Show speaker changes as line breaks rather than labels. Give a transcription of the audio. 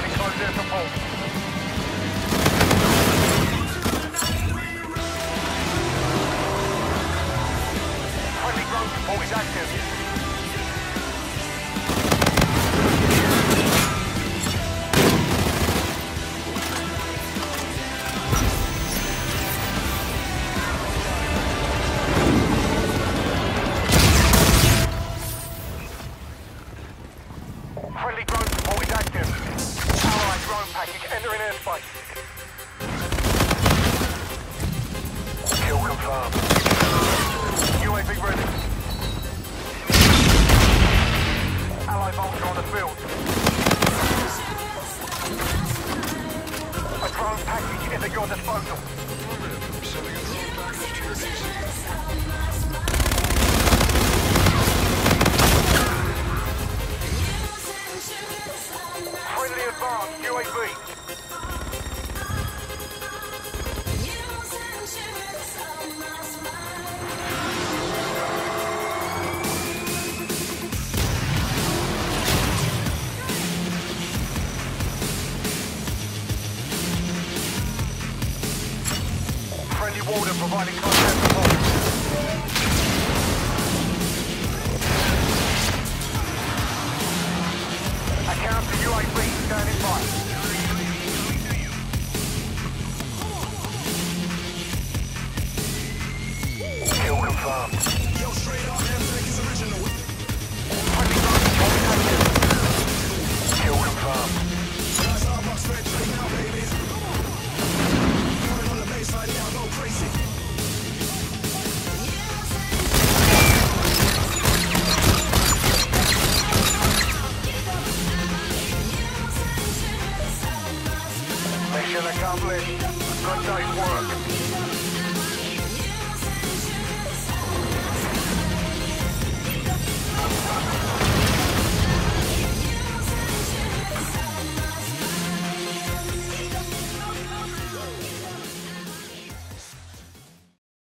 providing close air support. Providing contact